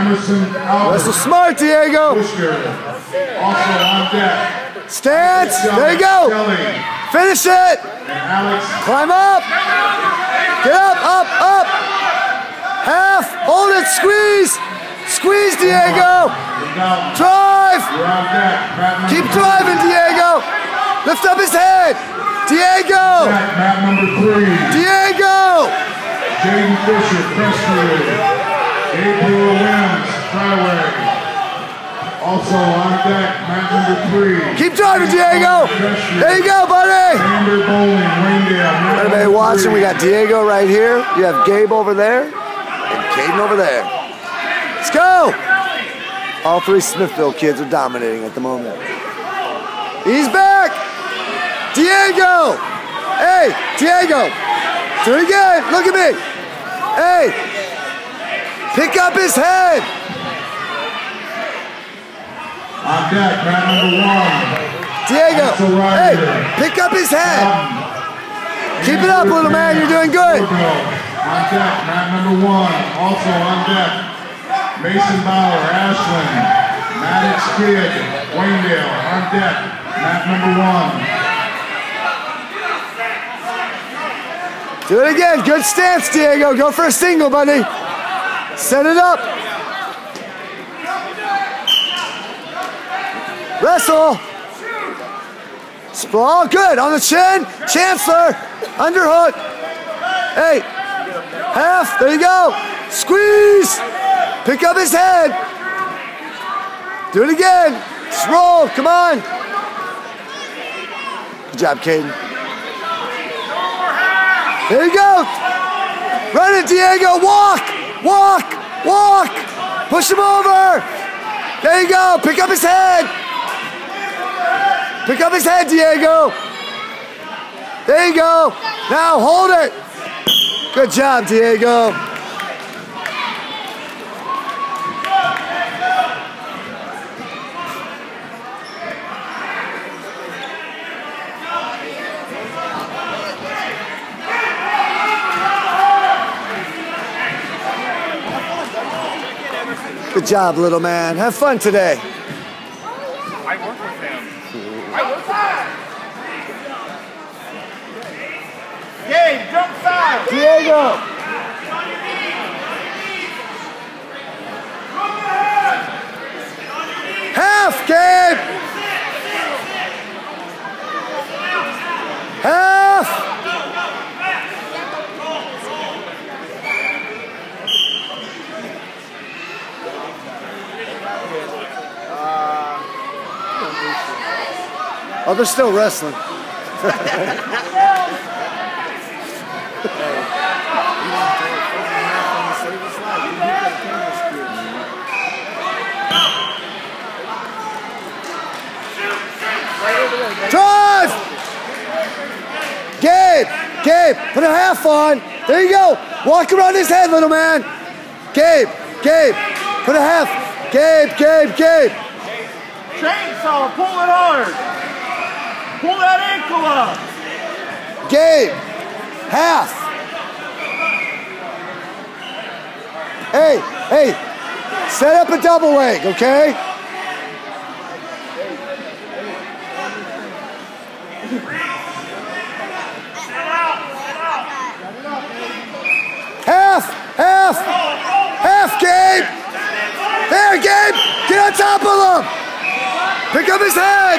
Emerson Albert. Wrestle smart, Diego. Also on deck. Stance. There you go. Finish it. Climb up. Get up, up, up. Half. Hold it. Squeeze. Squeeze, Diego. Drive. you're on deck. Mat number Keep driving, Diego. Lift up his head. Diego. Deck, number three. Diego. Jaden Fisher, Crestwood. Gabriel Williams, Skyway. Also on deck, mat number three. Keep driving, Diego. There you go, buddy. Xander Bowling. Everybody watching, we got Diego right here. You have Gabe over there and Caden over there. Let's go. All three Smithville kids are dominating at the moment. He's back. Diego. Hey, Diego. Do it again. Look at me. Hey. Pick up his head. On deck, round number one. Diego. Hey, pick up his head. Um, Keep it up, little man. You're doing good. On deck, round number one. Also on deck, Mason Bauer, Ashland. Maddox Kid, Waynedale. On deck, mat number one. Do it again. Good stance, Diego. Go for a single, buddy. Set it up. Wrestle. Sprawl. Good. On the chin. Chancellor. Underhook. Hey. Half. There you go. Squeeze. Pick up his head. Do it again. Just roll. Come on. Good job, Caden. There you go. Run it, Diego. Walk, walk, walk. Push him over. There you go. Pick up his head. Pick up his head, Diego. There you go. Now hold it. Good job, Diego. Good job, little man. Have fun today. I work with him. I work with him. Gabe, jump side. Diego. Half, Gabe. Half. Oh, they're still wrestling. Drive! Gabe! Gabe! Put a half on. There you go. Walk around his head, little man. Gabe! Gabe! Put a half. Gabe! Gabe! Gabe! Chainsaw, pull it hard. Pull that ankle up. Gabe! Half! Hey! Hey! Set up a double leg, okay? Half! Half! Half, Gabe! There, Gabe!